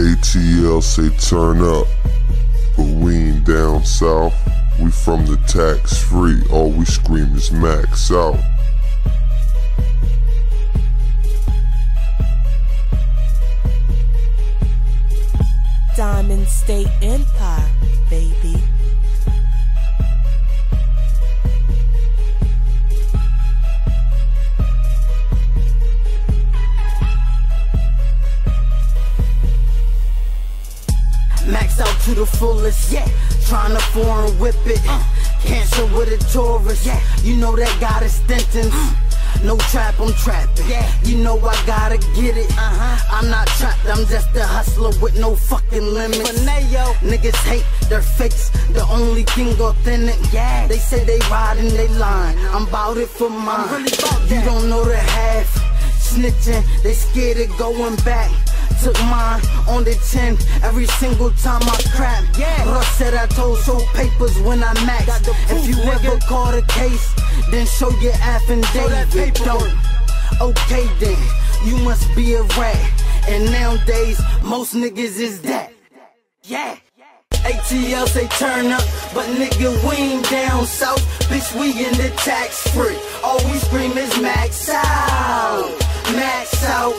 ATL say turn up, but we ain't down south. We from the tax free, all we scream is max out. Diamond State Empire, baby. Max out to the fullest, yeah. Trying to foreign whip it. Uh, cancer with a Taurus, yeah. You know that got a Stentons. No trap, I'm trapping. Yeah. You know I gotta get it. Uh-huh. I'm not trapped, I'm just a hustler with no fucking limits. FINAO. Niggas hate their fakes, the only thing authentic. Yeah. They say they riding, they line. I'm bout it for mine. I'm really bout that. You don't know the half. Snitching, they scared of going back. Took mine on the 10 every single time I crap. Yeah. Russ said I told show papers when I max. if you ever caught a case, then show your affidavit. Don't. Okay then, you must be a rat. And nowadays, most niggas is that. Yeah. ATL say turn up, but nigga we ain't down south. Bitch, we in the tax free. All we scream is max out, max out,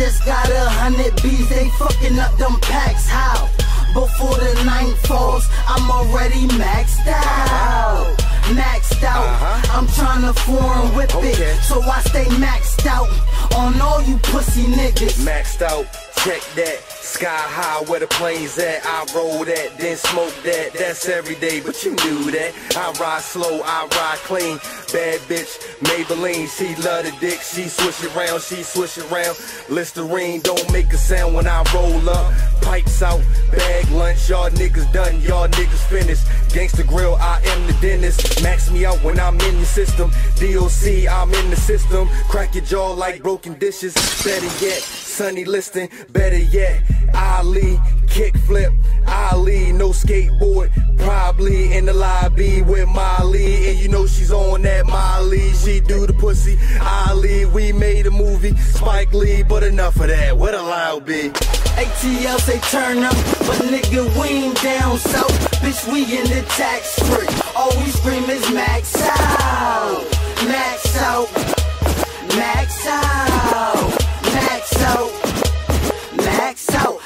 just got a hundred B's, they fucking up them packs. How? Before the night falls, I'm Okay. so I stay maxed out on all you pussy niggas. Maxed out, check that. Sky high where the planes at. I roll that, then smoke that. That's every day, but you knew that. I ride slow, I ride clean. Bad bitch, Maybelline, she love the dick. She swish it around, she swish it around. Listerine don't make a sound when I roll up. Pipes out, bag lunch, y'all niggas done, y'all niggas finished. Gangsta grill, I am the dentist. Max me out when I'm in the system. DOC, I'm in the system. Crack your jaw like broken dishes. Better yet, Sunny listing. Better yet, Ollie, kickflip. Ollie, no skateboard. Probably in the lobby with Molly. And you know she's on that Molly. She do the pussy. Ali, we made a movie. Spike Lee, but enough of that. What a loud be. ATL say turn up, but nigga we ain't down south. Bitch, we in the tax free. All we scream is max max out, max out,